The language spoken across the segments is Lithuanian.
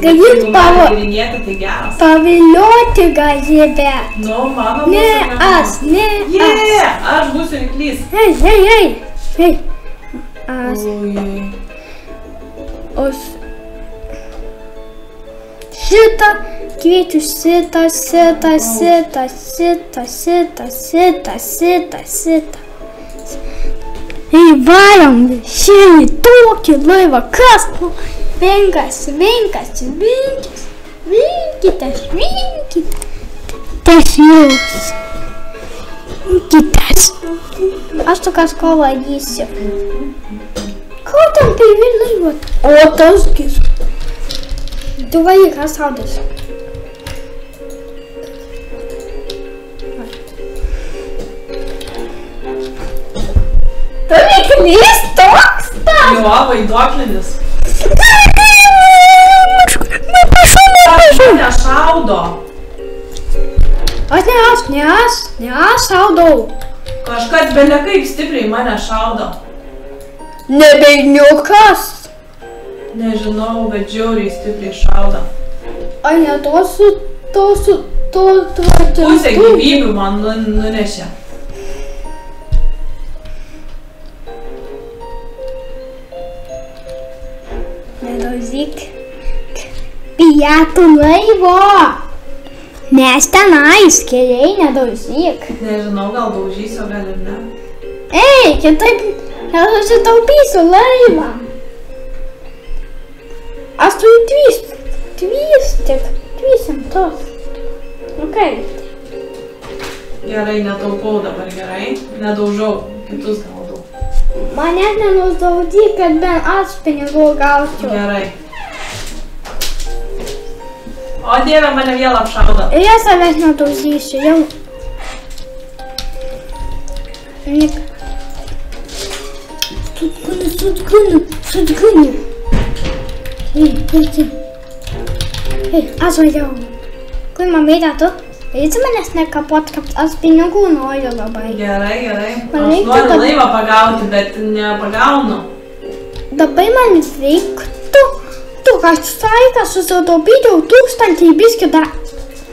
Gali Jeigu pavo- tai. Pavilioti gali, bet. Nu, mano Ne bus ar aš, ne aš. aš būsiu ryklys. Hei, hei, hei. Hei. Aš. Oi. O š- šitą kviečiu šitą, šitą, šitą, šitą, šitą, šitą, šitą, šitą. Ei, varom šį tokį laivą, kas nu? Vinkas, vinkas, vinkas, vinkitas, vinkitas jūs. Vinkitas. Aš tu kažko vadysiu. Ko tam tai laivą? O tas gis. Tu valyk, aš saudasiu. Tu neklys toks tas. Jo, vaiduoklinis. Neprašau, Aš mane šaudo. Aš ne aš, ne aš, ne aš saudau. Kažkas belia kaip stipriai mane šaudo. Nebeiniukas. Nežinau, bet žiauriai stipriai šaudo. Ai ne to su, to to. Pusė gyvybių man nu- nunešė. Nedaužyk. Pietų laivo. Nes tenais keliai nedaužyk. Nežinau, gal daužysiu, gal ir ne. Ei, kitaip nesutaupysiu laivą. Aš turiu trys tik, trys šimtus. Ok. Gerai, netaupau dabar gerai. Nedaužau, kitus gaudau. Manęs nenusdaudyk, kad bent aš pinigų gaučiau. Gerai. O dieve, mane vėl apšaudo. Ir aš savęs nedaužysiu, jau. Nik. Sutkuni, sutkuni, sutkuni. Ei, ei, ei. Ei, aš važiavau. Kur mamytė tu? Eisi manęs nekapot, kad aš pinigų noriu labai. Gerai, gerai. Man Aš noriu kad- laivą pagauti, bet nepagaunu. Dabar man reiktų, tu kažką susitaupyčiau tūkstantį biskį dar.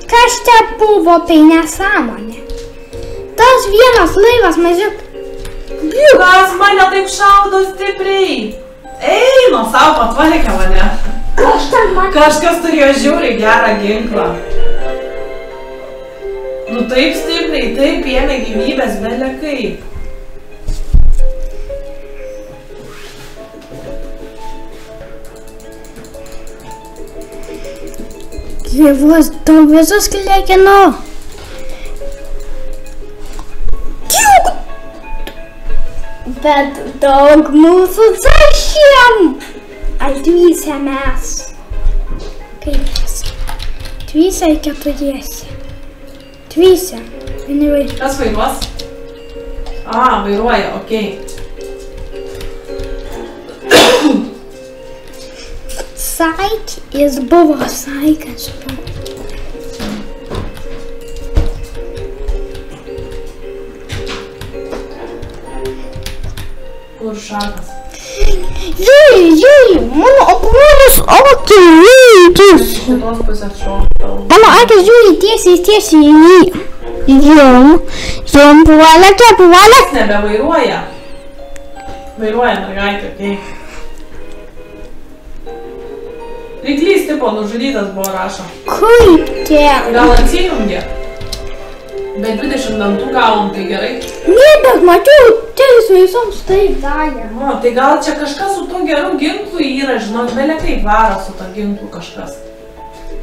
Kas čia buvo, tai nesąmonė. Tas vienas laivas mažiau. Kas mane taip šaudo stipriai? Eina, savo patvarkė mane. Aš ten man. Kažkas turėjo žiauriai gerą ginklą. Nu taip stipriai, taip ėmė gyvybės, belia kaip. Gyvas daug visus klėkino. Bet daug mūsų zašėm. Ar dvysia mes? Kaip mes? Dvysia ir keturiese. Dvysia. Anyway. Kas vairuos? A, vairuoja, okei. Saik, jis buvo saikas. Kur šakas? Jei, jei, mano akmuolis akivaizdus. Šitos pusės šoka. Mano akis žiūri tiesiai, tiesiai į jį. Jum, jum puolė, čia puolė. Nebevairuoja. Vairuoja mergaitė, okei. Ryklys tipo nužudytas buvo rašo. Kaip tie? Gal atsijungė? Be 20 dantų gavom, tai gerai. Ne, bet mačiau, teis visoms taip darė. O, tai gal čia kažkas su tuo geru ginklu yra, žinok, belia kaip varo su tuo ginklu kažkas.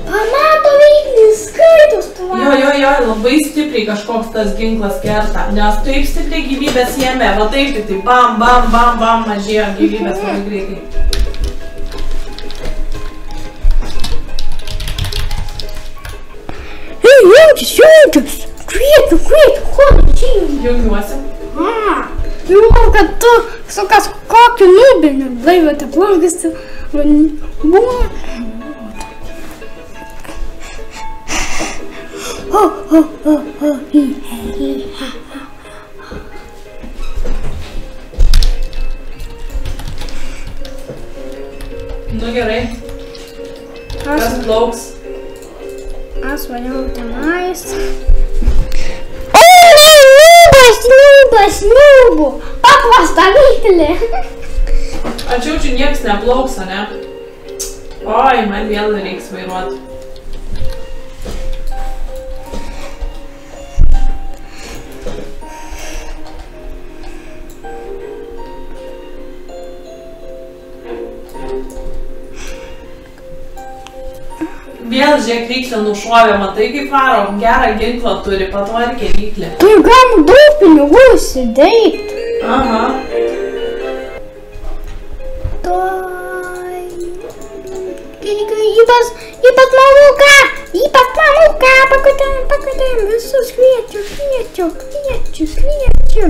Pamato veiklis, skaitus tu. Jo, jo, jo, labai stipriai kažkoks tas ginklas kerta, nes taip stipriai gyvybės jėmė, va taip tai bam, bam, bam, bam, mažėjo gyvybės labai greitai. Ei, jautis, jautis. Kviečiu, kviečiu, kodėl čia jau? Jungiuosi. A, Žinau, kad tu su kažkokiu nubiniu laivą te plaukasi. Buvo. O, o, o, o, hi, he, hi, ha. Nu gerai. Kas Aš, plauks? нас валюта маясь. Ура, нубас, нубас, нубу! Aplastāvītele! Ar čuču ņems neplauks, ne? Oi, man vienlīdzīgs vairot. vėl žiūrėk ryklį nušovė, matai kaip varo, gerą ginklą turi, patvarkė ryklį. Tai galim daug pinigų įsideikti. Aha. Tai... Ypač, ypač mamuką, ypač mamuką, pakutėm, pakutėm, visus kviečiu, kviečiu, kviečiu, kviečiu.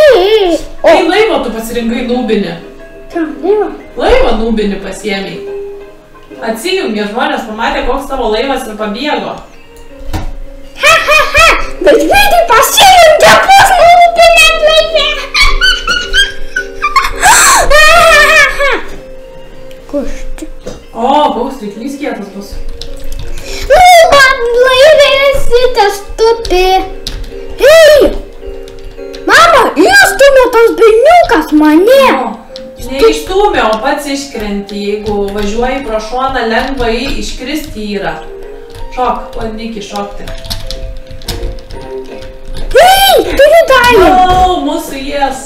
Ei, o... Tai laivą tu pasirinkai nubinį ką, dieva, Laivą nubinį pasiemiai. Atsijungė žmonės, pamatė, koks tavo laivas ir pabėgo. ha, ha, ha, bet greitai pasijungė pas nupinėt laivę. Kus čia? O, koks ryklys kietas bus. Nu, man laivės testupi. Hei! Mama, įstumė tas berniukas mane. O, Neišstūmė, o pats iškrenti, jeigu važiuoji pro šoną lengvai iškristi yra. Šok, bandyk iššokti. Hei, turiu dalį. O, mūsų jas.